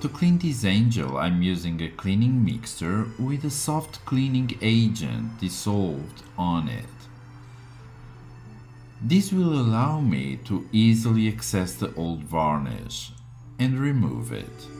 To clean this angel I'm using a cleaning mixture with a soft cleaning agent dissolved on it. This will allow me to easily access the old varnish and remove it.